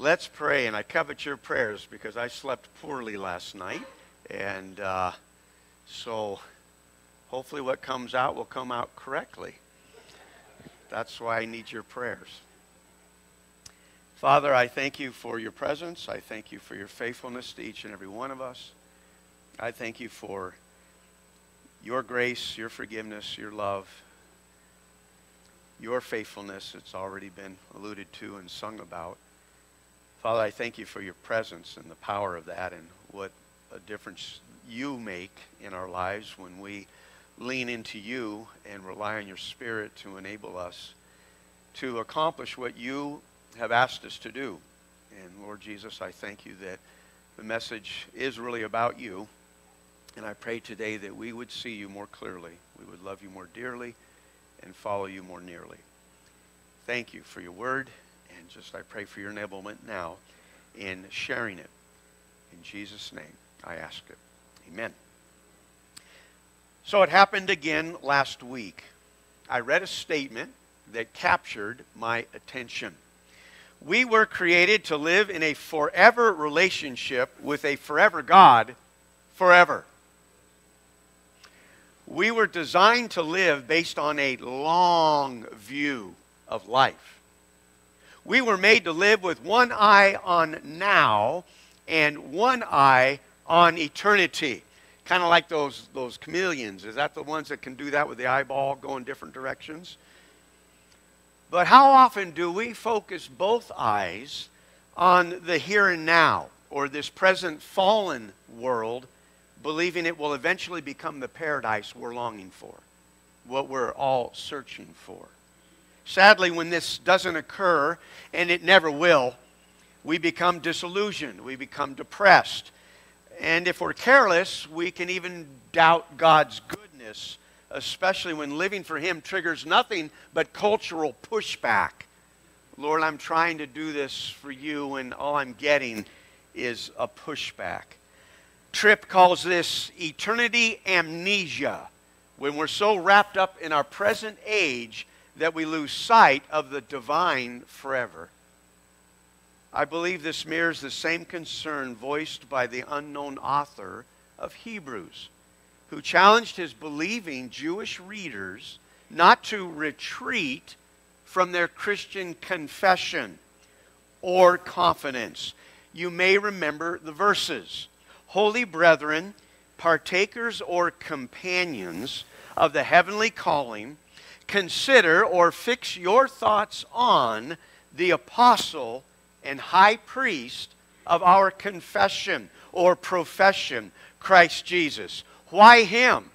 let's pray, and I covet your prayers because I slept poorly last night. And uh, so hopefully what comes out will come out correctly. That's why I need your prayers. Father, I thank you for your presence. I thank you for your faithfulness to each and every one of us. I thank you for your grace, your forgiveness, your love, your faithfulness. It's already been alluded to and sung about. Father, I thank you for your presence and the power of that and what a difference you make in our lives when we lean into you and rely on your Spirit to enable us to accomplish what you have asked us to do. And Lord Jesus, I thank you that the message is really about you. And I pray today that we would see you more clearly, we would love you more dearly, and follow you more nearly. Thank you for your word, and just I pray for your enablement now in sharing it. In Jesus' name, I ask it. Amen. So it happened again last week. I read a statement that captured my attention. We were created to live in a forever relationship with a forever God forever. We were designed to live based on a long view of life. We were made to live with one eye on now and one eye on eternity. Kind of like those, those chameleons. Is that the ones that can do that with the eyeball going different directions? But how often do we focus both eyes on the here and now, or this present fallen world, believing it will eventually become the paradise we're longing for, what we're all searching for? Sadly, when this doesn't occur, and it never will, we become disillusioned, we become depressed. And if we're careless, we can even doubt God's goodness especially when living for Him triggers nothing but cultural pushback. Lord, I'm trying to do this for you, and all I'm getting is a pushback. Tripp calls this eternity amnesia, when we're so wrapped up in our present age that we lose sight of the divine forever. I believe this mirrors the same concern voiced by the unknown author of Hebrews who challenged his believing Jewish readers not to retreat from their Christian confession or confidence. You may remember the verses. Holy brethren, partakers or companions of the heavenly calling, consider or fix your thoughts on the apostle and high priest of our confession or profession, Christ Jesus why him?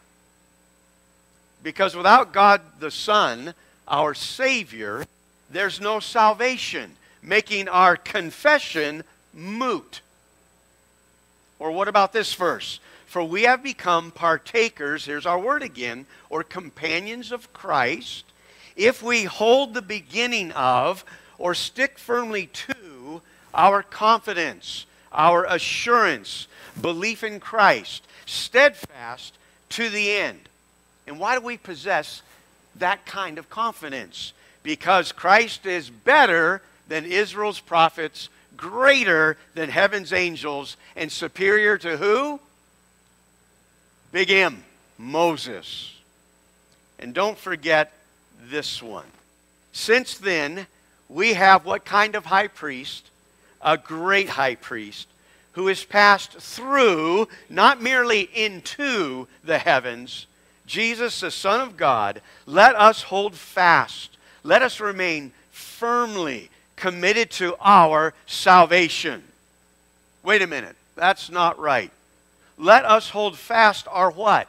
Because without God the Son, our Savior, there's no salvation, making our confession moot. Or what about this verse? For we have become partakers, here's our word again, or companions of Christ, if we hold the beginning of, or stick firmly to, our confidence, our assurance, belief in Christ steadfast to the end. And why do we possess that kind of confidence? Because Christ is better than Israel's prophets, greater than heaven's angels, and superior to who? Big M, Moses. And don't forget this one. Since then, we have what kind of high priest? A great high priest who has passed through, not merely into the heavens, Jesus, the Son of God, let us hold fast. Let us remain firmly committed to our salvation. Wait a minute. That's not right. Let us hold fast our what?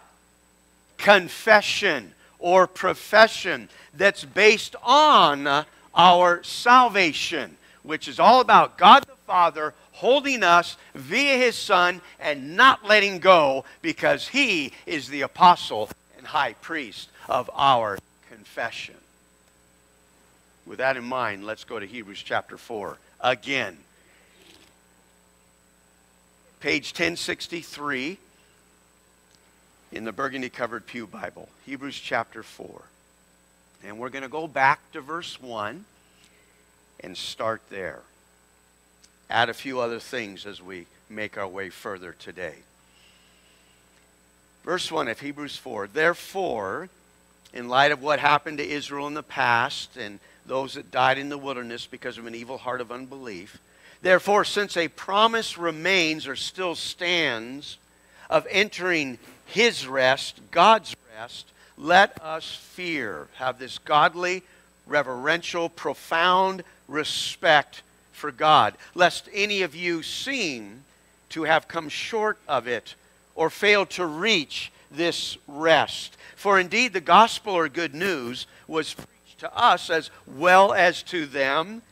Confession or profession that's based on our salvation, which is all about God the Father holding us via his Son and not letting go because he is the apostle and high priest of our confession. With that in mind, let's go to Hebrews chapter 4 again. Page 1063 in the burgundy covered Pew Bible, Hebrews chapter 4. And we're going to go back to verse 1 and start there. add a few other things as we make our way further today. Verse 1 of Hebrews 4 Therefore, in light of what happened to Israel in the past and those that died in the wilderness because of an evil heart of unbelief, therefore, since a promise remains or still stands of entering his rest, God's rest, let us fear, have this godly, reverential, profound respect for God, lest any of you seem to have come short of it or fail to reach this rest. For indeed, the gospel or good news was preached to us as well as to them,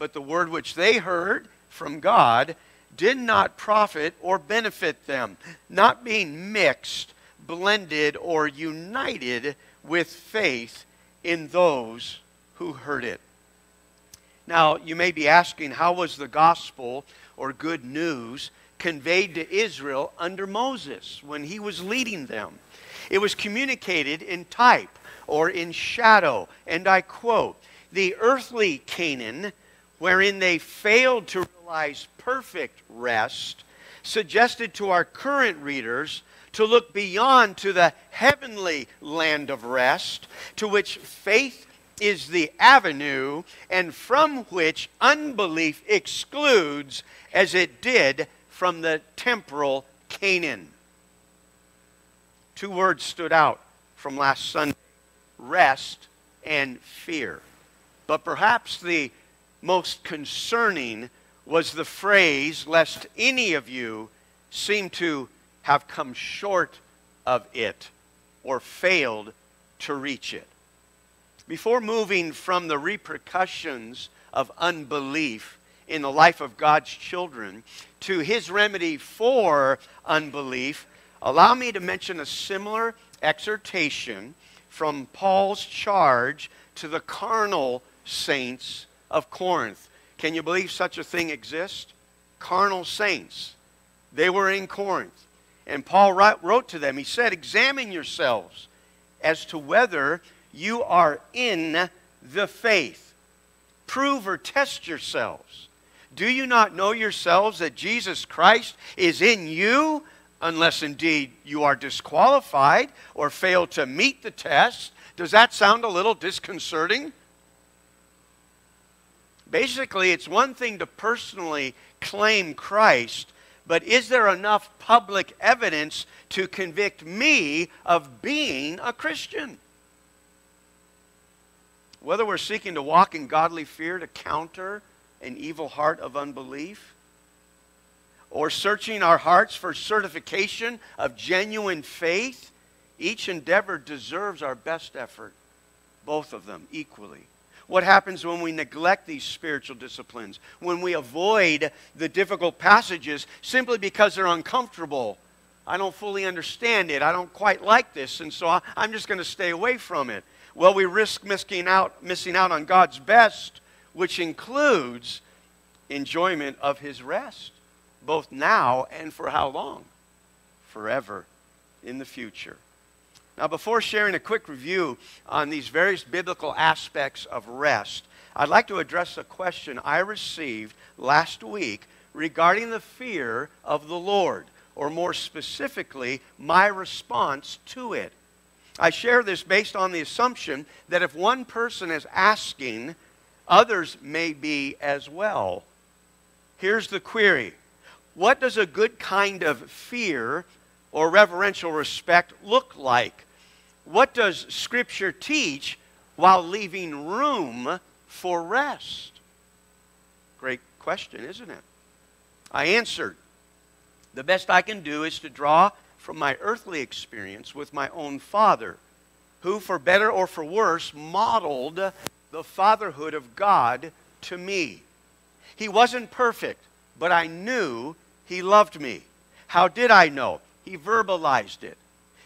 but the word which they heard from God did not profit or benefit them, not being mixed, blended, or united with faith in those who heard it. Now, you may be asking, how was the gospel or good news conveyed to Israel under Moses when he was leading them? It was communicated in type or in shadow. And I quote, the earthly Canaan, wherein they failed to realize perfect rest, suggested to our current readers to look beyond to the heavenly land of rest, to which faith is the avenue and from which unbelief excludes, as it did from the temporal Canaan. Two words stood out from last Sunday rest and fear. But perhaps the most concerning was the phrase, lest any of you seem to have come short of it or failed to reach it. Before moving from the repercussions of unbelief in the life of God's children to his remedy for unbelief, allow me to mention a similar exhortation from Paul's charge to the carnal saints of Corinth. Can you believe such a thing exists? Carnal saints. They were in Corinth. And Paul wrote to them, he said, Examine yourselves as to whether you are in the faith. Prove or test yourselves. Do you not know yourselves that Jesus Christ is in you, unless indeed you are disqualified or fail to meet the test? Does that sound a little disconcerting? Basically, it's one thing to personally claim Christ, but is there enough public evidence to convict me of being a Christian? whether we're seeking to walk in godly fear to counter an evil heart of unbelief, or searching our hearts for certification of genuine faith, each endeavor deserves our best effort, both of them equally. What happens when we neglect these spiritual disciplines, when we avoid the difficult passages simply because they're uncomfortable? I don't fully understand it. I don't quite like this, and so I'm just going to stay away from it. Well, we risk missing out, missing out on God's best, which includes enjoyment of His rest, both now and for how long? Forever in the future. Now, before sharing a quick review on these various biblical aspects of rest, I'd like to address a question I received last week regarding the fear of the Lord, or more specifically, my response to it. I share this based on the assumption that if one person is asking, others may be as well. Here's the query What does a good kind of fear or reverential respect look like? What does Scripture teach while leaving room for rest? Great question, isn't it? I answered. The best I can do is to draw from my earthly experience with my own father, who, for better or for worse, modeled the fatherhood of God to me. He wasn't perfect, but I knew he loved me. How did I know? He verbalized it.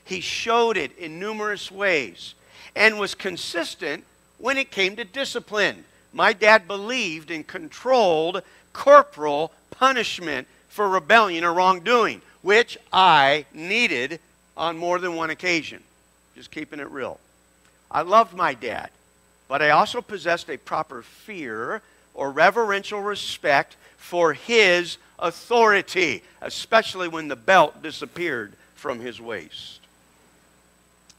He showed it in numerous ways and was consistent when it came to discipline. My dad believed in controlled corporal punishment for rebellion or wrongdoing which I needed on more than one occasion. Just keeping it real. I loved my dad, but I also possessed a proper fear or reverential respect for his authority, especially when the belt disappeared from his waist.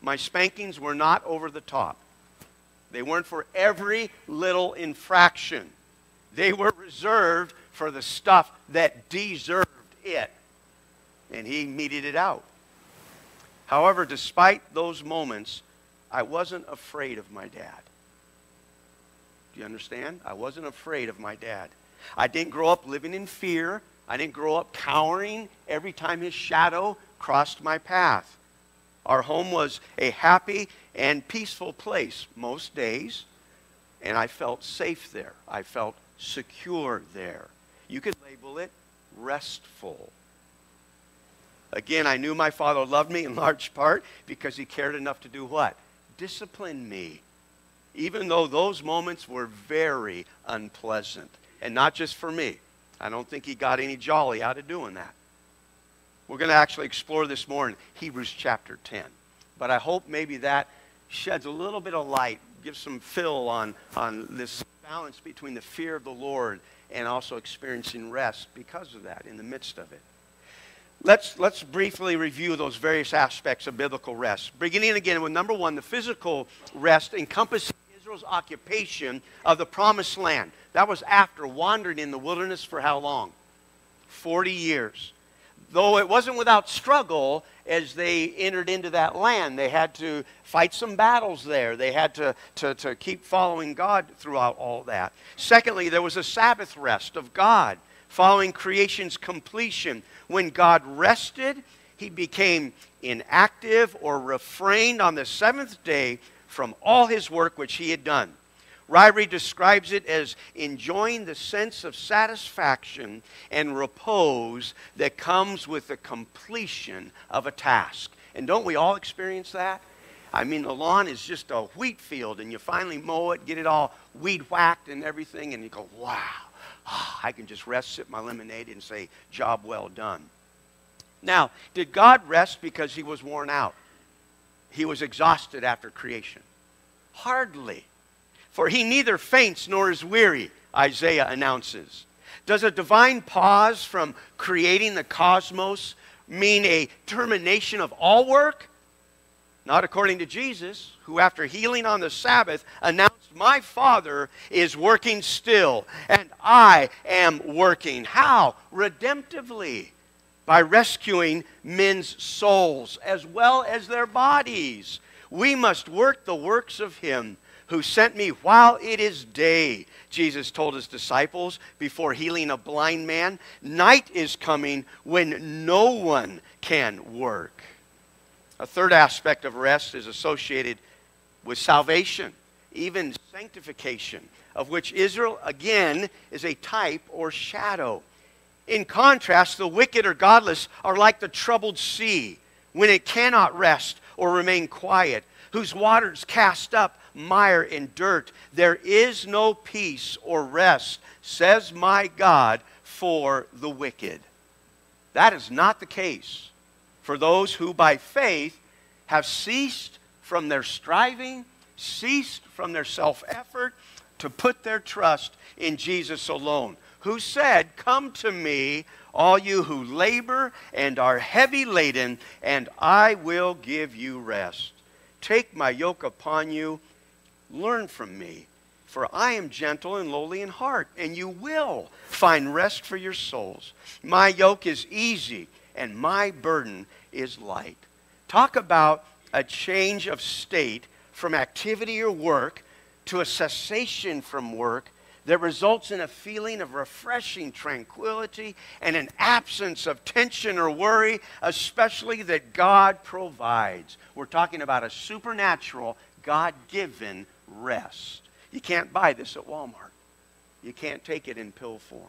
My spankings were not over the top. They weren't for every little infraction. They were reserved for the stuff that deserved it. And he meted it out. However, despite those moments, I wasn't afraid of my dad. Do you understand? I wasn't afraid of my dad. I didn't grow up living in fear. I didn't grow up cowering every time his shadow crossed my path. Our home was a happy and peaceful place most days, and I felt safe there. I felt secure there. You could label it restful. Again, I knew my father loved me in large part because he cared enough to do what? Discipline me. Even though those moments were very unpleasant. And not just for me. I don't think he got any jolly out of doing that. We're going to actually explore this more in Hebrews chapter 10. But I hope maybe that sheds a little bit of light, gives some fill on, on this balance between the fear of the Lord and also experiencing rest because of that in the midst of it. Let's, let's briefly review those various aspects of biblical rest. Beginning again with number one, the physical rest encompassing Israel's occupation of the promised land. That was after wandering in the wilderness for how long? 40 years. Though it wasn't without struggle as they entered into that land. They had to fight some battles there. They had to, to, to keep following God throughout all that. Secondly, there was a Sabbath rest of God following creation's completion. When God rested, he became inactive or refrained on the seventh day from all his work which he had done. Ryrie describes it as enjoying the sense of satisfaction and repose that comes with the completion of a task. And don't we all experience that? I mean, the lawn is just a wheat field, and you finally mow it, get it all weed whacked and everything, and you go, wow, oh, I can just rest, sip my lemonade, and say, job well done. Now, did God rest because he was worn out? He was exhausted after creation? Hardly. For he neither faints nor is weary, Isaiah announces. Does a divine pause from creating the cosmos mean a termination of all work? Not according to Jesus, who, after healing on the Sabbath, announced, My Father is working still, and I am working. How? Redemptively, by rescuing men's souls as well as their bodies. We must work the works of Him who sent me while it is day, Jesus told his disciples before healing a blind man. Night is coming when no one can work. A third aspect of rest is associated with salvation, even sanctification, of which Israel, again, is a type or shadow. In contrast, the wicked or godless are like the troubled sea when it cannot rest or remain quiet, whose waters cast up mire, and dirt. There is no peace or rest, says my God, for the wicked. That is not the case for those who by faith have ceased from their striving, ceased from their self effort to put their trust in Jesus alone, who said, Come to me, all you who labor and are heavy laden, and I will give you rest. Take my yoke upon you Learn from me, for I am gentle and lowly in heart, and you will find rest for your souls. My yoke is easy, and my burden is light. Talk about a change of state from activity or work to a cessation from work that results in a feeling of refreshing tranquility and an absence of tension or worry, especially that God provides. We're talking about a supernatural, God given rest. You can't buy this at Walmart. You can't take it in pill form.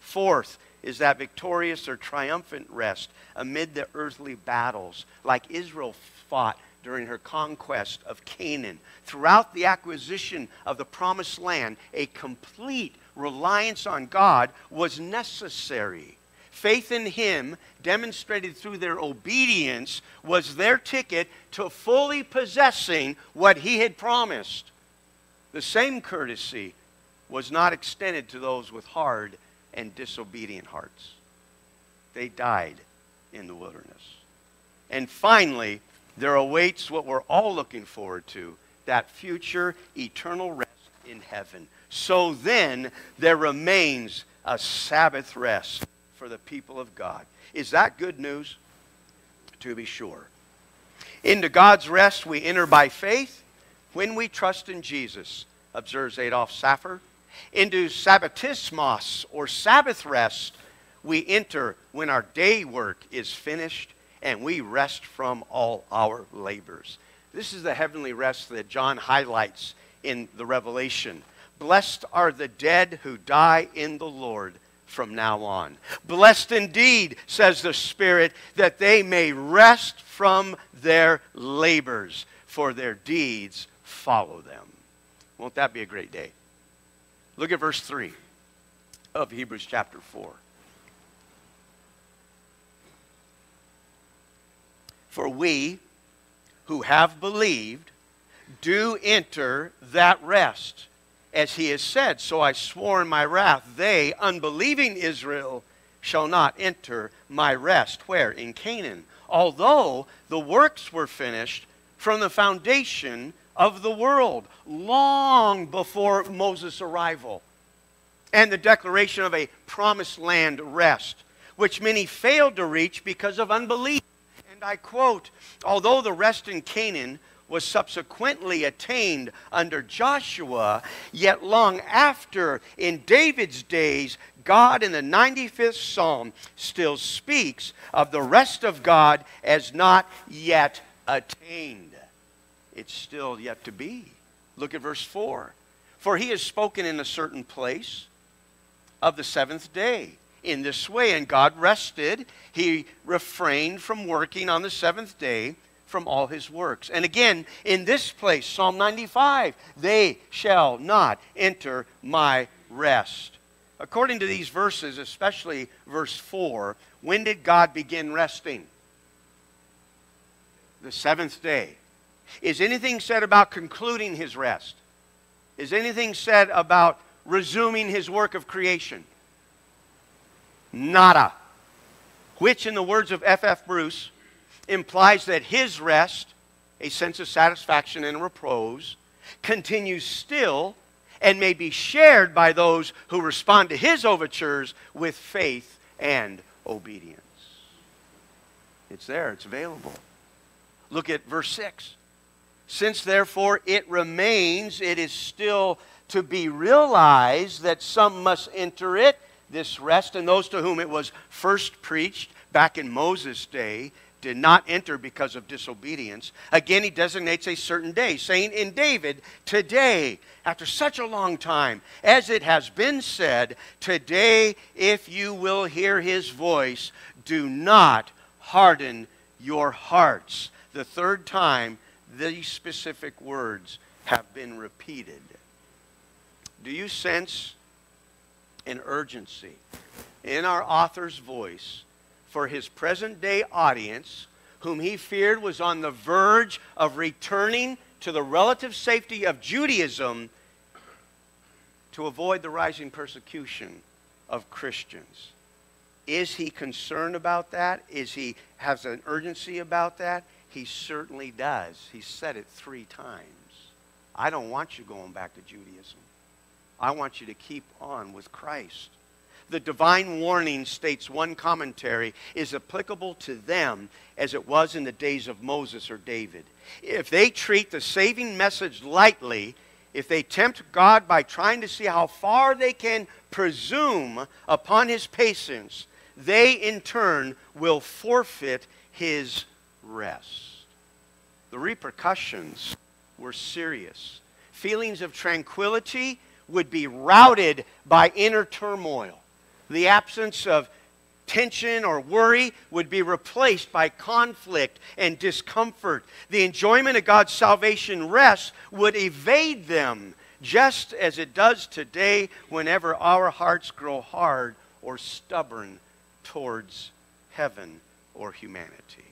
Fourth is that victorious or triumphant rest amid the earthly battles, like Israel fought during her conquest of Canaan. Throughout the acquisition of the promised land, a complete reliance on God was necessary. Faith in Him, demonstrated through their obedience, was their ticket to fully possessing what He had promised. The same courtesy was not extended to those with hard and disobedient hearts. They died in the wilderness. And finally, there awaits what we're all looking forward to that future eternal rest in heaven. So then, there remains a Sabbath rest for the people of God. Is that good news? To be sure. Into God's rest we enter by faith when we trust in Jesus, observes Adolph Saphir. Into Sabbatismos, or Sabbath rest, we enter when our day work is finished and we rest from all our labors. This is the heavenly rest that John highlights in the Revelation. Blessed are the dead who die in the Lord from now on. Blessed indeed, says the Spirit, that they may rest from their labors, for their deeds follow them. Won't that be a great day? Look at verse 3 of Hebrews chapter 4. For we who have believed do enter that rest, as he has said, So I swore in my wrath, they, unbelieving Israel, shall not enter my rest. Where? In Canaan. Although the works were finished from the foundation of the world, long before Moses' arrival, and the declaration of a promised land rest, which many failed to reach because of unbelief. And I quote, although the rest in Canaan was subsequently attained under Joshua, yet long after, in David's days, God in the 95th Psalm still speaks of the rest of God as not yet attained. It's still yet to be. Look at verse 4. For he has spoken in a certain place of the seventh day in this way. And God rested. He refrained from working on the seventh day from all his works. And again, in this place, Psalm 95, they shall not enter my rest. According to these verses, especially verse 4, when did God begin resting? The seventh day. Is anything said about concluding his rest? Is anything said about resuming his work of creation? Nada. Which, in the words of F.F. F. Bruce, implies that his rest, a sense of satisfaction and repose, continues still and may be shared by those who respond to his overtures with faith and obedience. It's there, it's available. Look at verse 6. Since therefore it remains, it is still to be realized that some must enter it, this rest, and those to whom it was first preached back in Moses' day did not enter because of disobedience. Again, he designates a certain day, saying in David, Today, after such a long time, as it has been said, Today, if you will hear his voice, do not harden your hearts. The third time these specific words have been repeated. Do you sense an urgency in our author's voice for his present day audience, whom he feared was on the verge of returning to the relative safety of Judaism to avoid the rising persecution of Christians? Is he concerned about that? Is he has an urgency about that? He certainly does. He said it three times. I don't want you going back to Judaism. I want you to keep on with Christ. The divine warning, states one commentary, is applicable to them as it was in the days of Moses or David. If they treat the saving message lightly, if they tempt God by trying to see how far they can presume upon his patience, they in turn will forfeit his rest. The repercussions were serious. Feelings of tranquility would be routed by inner turmoil. The absence of tension or worry would be replaced by conflict and discomfort. The enjoyment of God's salvation rest would evade them, just as it does today whenever our hearts grow hard or stubborn towards heaven or humanity.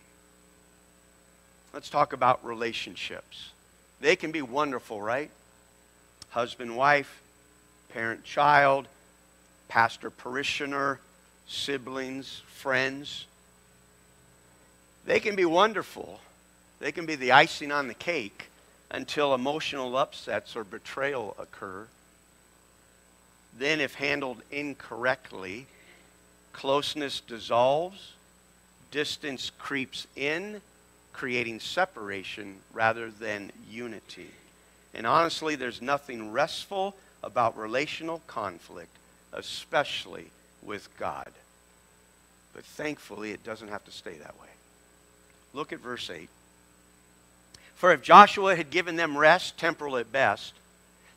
Let's talk about relationships. They can be wonderful, right? Husband, wife, parent child, pastor parishioner, siblings, friends. They can be wonderful. They can be the icing on the cake until emotional upsets or betrayal occur. Then, if handled incorrectly, closeness dissolves, distance creeps in, creating separation rather than unity. And honestly, there's nothing restful about relational conflict, especially with God. But thankfully, it doesn't have to stay that way. Look at verse 8. For if Joshua had given them rest, temporal at best,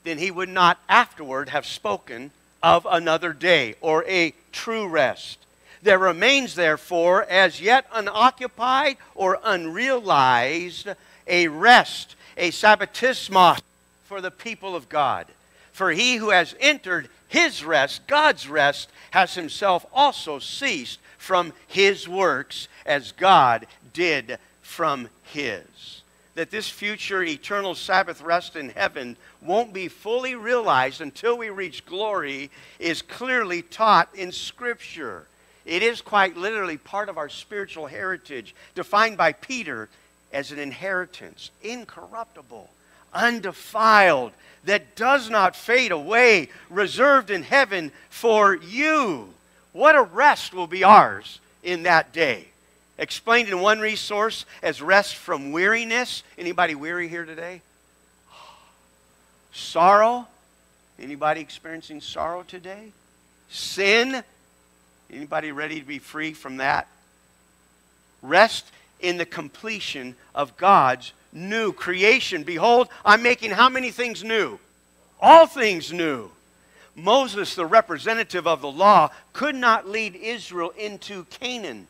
then he would not afterward have spoken of another day or a true rest. There remains, therefore, as yet unoccupied or unrealized, a rest, a sabbatismos for the people of God. For he who has entered his rest, God's rest, has himself also ceased from his works as God did from his. That this future eternal Sabbath rest in heaven won't be fully realized until we reach glory is clearly taught in Scripture. It is quite literally part of our spiritual heritage, defined by Peter as an inheritance, incorruptible, undefiled, that does not fade away, reserved in heaven for you. What a rest will be ours in that day. Explained in one resource as rest from weariness. Anybody weary here today? Sorrow. Anybody experiencing sorrow today? Sin. Anybody ready to be free from that? Rest in the completion of God's new creation. Behold, I'm making how many things new? All things new. Moses, the representative of the law, could not lead Israel into Canaan.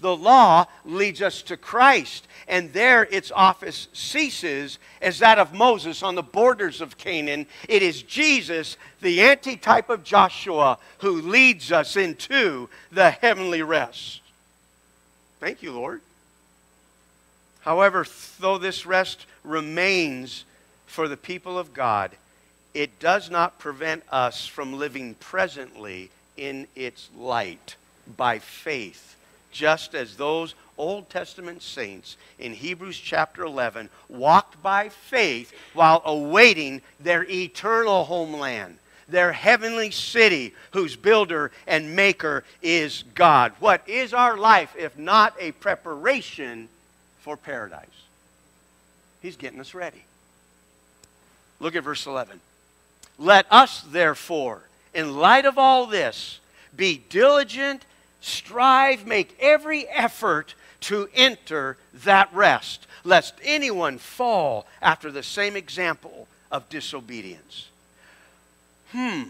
The law leads us to Christ, and there its office ceases as that of Moses on the borders of Canaan. It is Jesus, the antitype of Joshua, who leads us into the heavenly rest. Thank you, Lord. However, though this rest remains for the people of God, it does not prevent us from living presently in its light by faith, just as those Old Testament saints in Hebrews chapter 11 walked by faith while awaiting their eternal homeland, their heavenly city, whose builder and maker is God. What is our life if not a preparation for paradise? He's getting us ready. Look at verse 11. Let us, therefore, in light of all this, be diligent, strive, make every effort to enter that rest, lest anyone fall after the same example of disobedience. Hmm.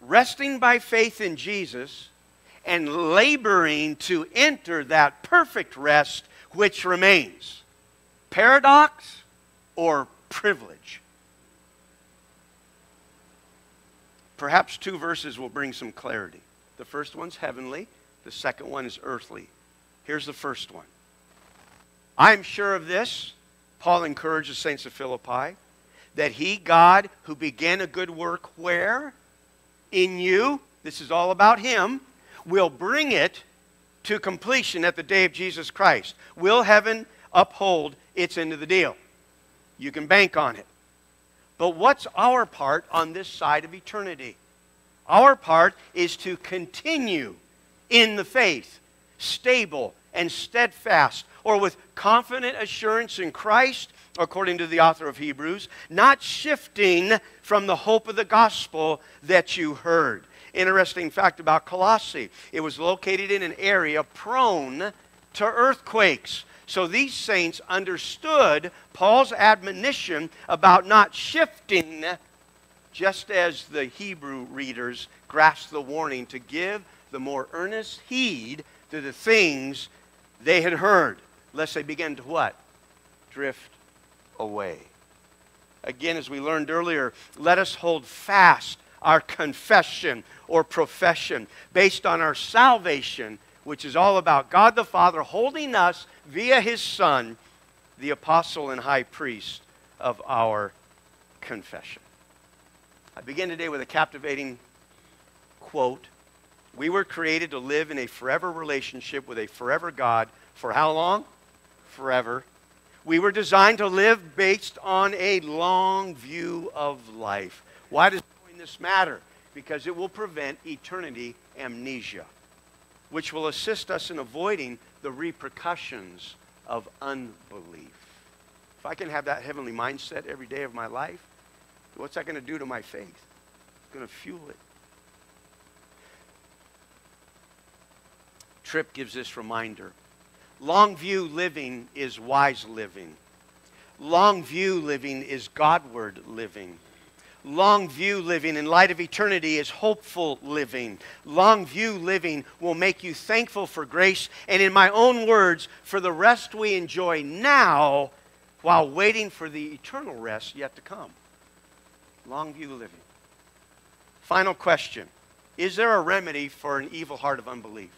Resting by faith in Jesus and laboring to enter that perfect rest which remains. Paradox or privilege? Perhaps two verses will bring some clarity. The first one's heavenly, the second one is earthly. Here's the first one. I'm sure of this, Paul encouraged the saints of Philippi, that he, God, who began a good work where? In you, this is all about him, will bring it to completion at the day of Jesus Christ. Will heaven uphold its end of the deal? You can bank on it. But what's our part on this side of eternity? Our part is to continue in the faith, stable and steadfast, or with confident assurance in Christ, according to the author of Hebrews, not shifting from the hope of the gospel that you heard. Interesting fact about Colossae it was located in an area prone to earthquakes. So these saints understood Paul's admonition about not shifting, just as the Hebrew readers grasped the warning to give the more earnest heed to the things they had heard, lest they begin to what? Drift away. Again, as we learned earlier, let us hold fast our confession or profession based on our salvation which is all about God the Father holding us via his Son, the apostle and high priest of our confession. I begin today with a captivating quote. We were created to live in a forever relationship with a forever God. For how long? Forever. We were designed to live based on a long view of life. Why does knowing this matter? Because it will prevent eternity amnesia, which will assist us in avoiding the repercussions of unbelief. If I can have that heavenly mindset every day of my life, what's that going to do to my faith? It's going to fuel it. Tripp gives this reminder. Long view living is wise living. Long view living is Godward living. Long view living in light of eternity is hopeful living. Long view living will make you thankful for grace and, in my own words, for the rest we enjoy now while waiting for the eternal rest yet to come. Long view living. Final question Is there a remedy for an evil heart of unbelief?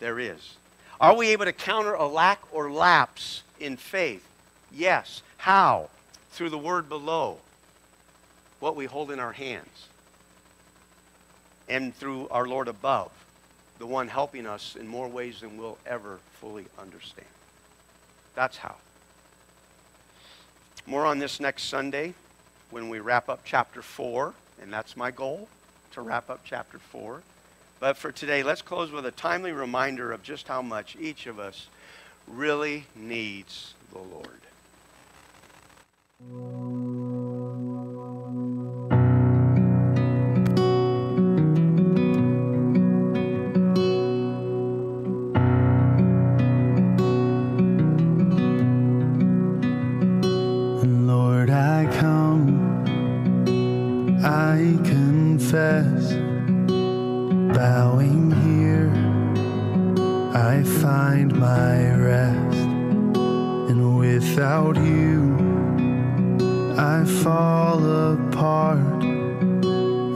There is. Are we able to counter a lack or lapse in faith? Yes. How? Through the word below what we hold in our hands and through our Lord above, the one helping us in more ways than we'll ever fully understand. That's how. More on this next Sunday when we wrap up chapter 4, and that's my goal to wrap up chapter 4. But for today, let's close with a timely reminder of just how much each of us really needs the Lord. Bowing here, I find my rest, and without you, I fall apart.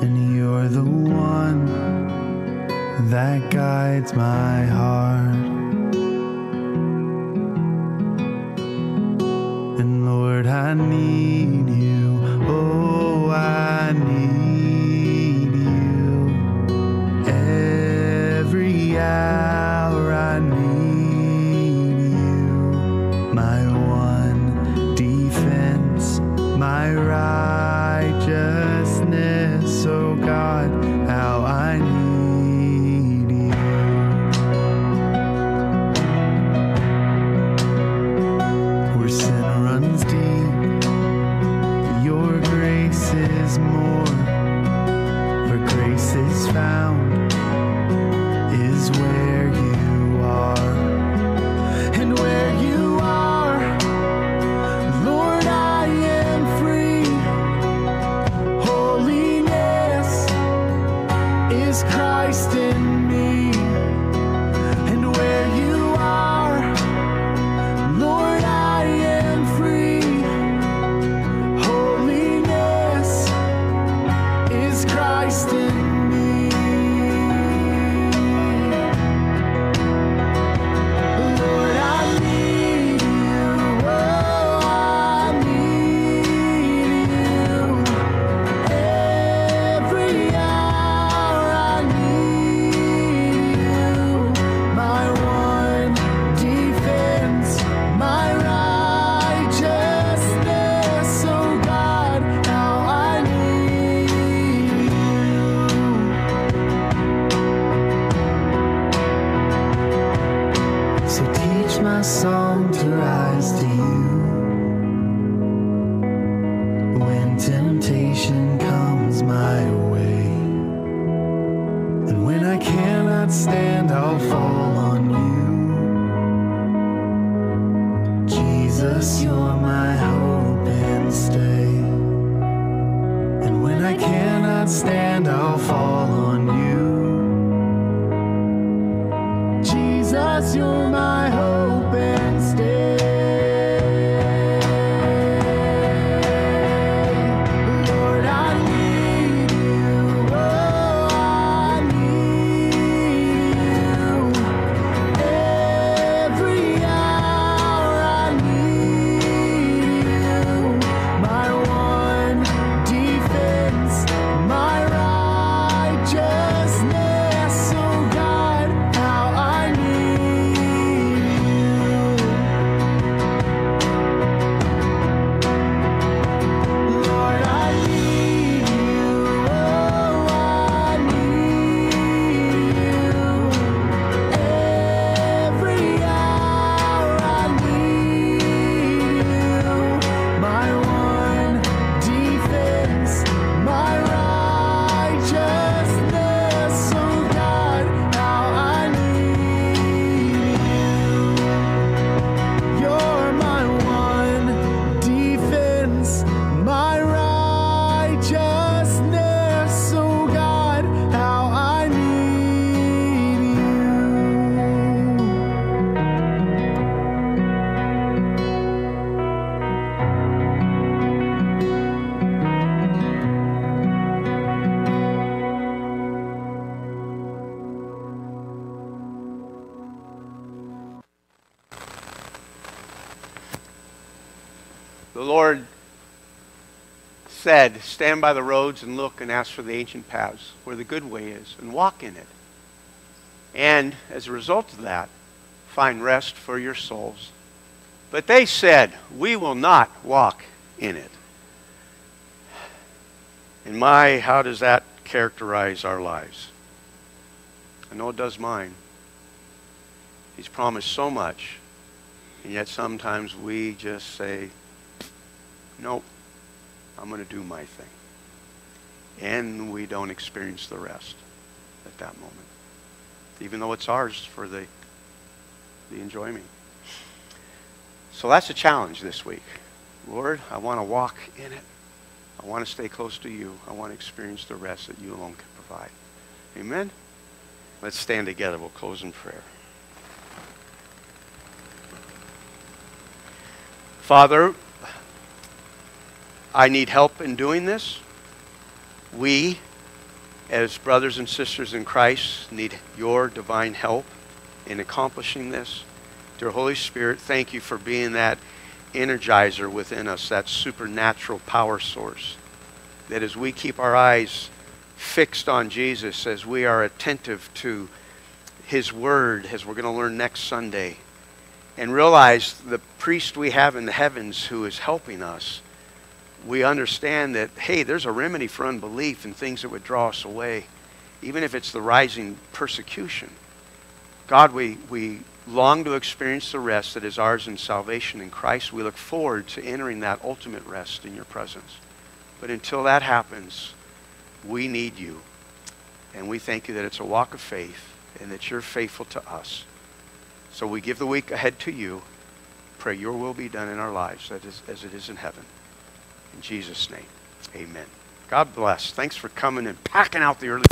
And you're the one that guides my heart. And Lord, I need. teach my song to rise to you. When temptation said, Stand by the roads and look and ask for the ancient paths where the good way is and walk in it. And as a result of that, find rest for your souls. But they said, We will not walk in it. And my, how does that characterize our lives? I know it does mine. He's promised so much, and yet sometimes we just say, Nope, I'm going to do my thing. And we don't experience the rest at that moment, even though it's ours for the, the enjoyment. So that's a challenge this week. Lord, I want to walk in it. I want to stay close to you. I want to experience the rest that you alone can provide. Amen? Let's stand together. We'll close in prayer. Father, I need help in doing this. We, as brothers and sisters in Christ, need your divine help in accomplishing this. Dear Holy Spirit, thank you for being that energizer within us, that supernatural power source. That as we keep our eyes fixed on Jesus, as we are attentive to his word, as we're going to learn next Sunday, and realize the priest we have in the heavens who is helping us, we understand that, hey, there's a remedy for unbelief and things that would draw us away, even if it's the rising persecution. God, we, we long to experience the rest that is ours in salvation in Christ. We look forward to entering that ultimate rest in your presence. But until that happens, we need you. And we thank you that it's a walk of faith and that you're faithful to us. So we give the week ahead to you. Pray your will be done in our lives as it is in heaven. In Jesus' name, amen. God bless. Thanks for coming and packing out the early.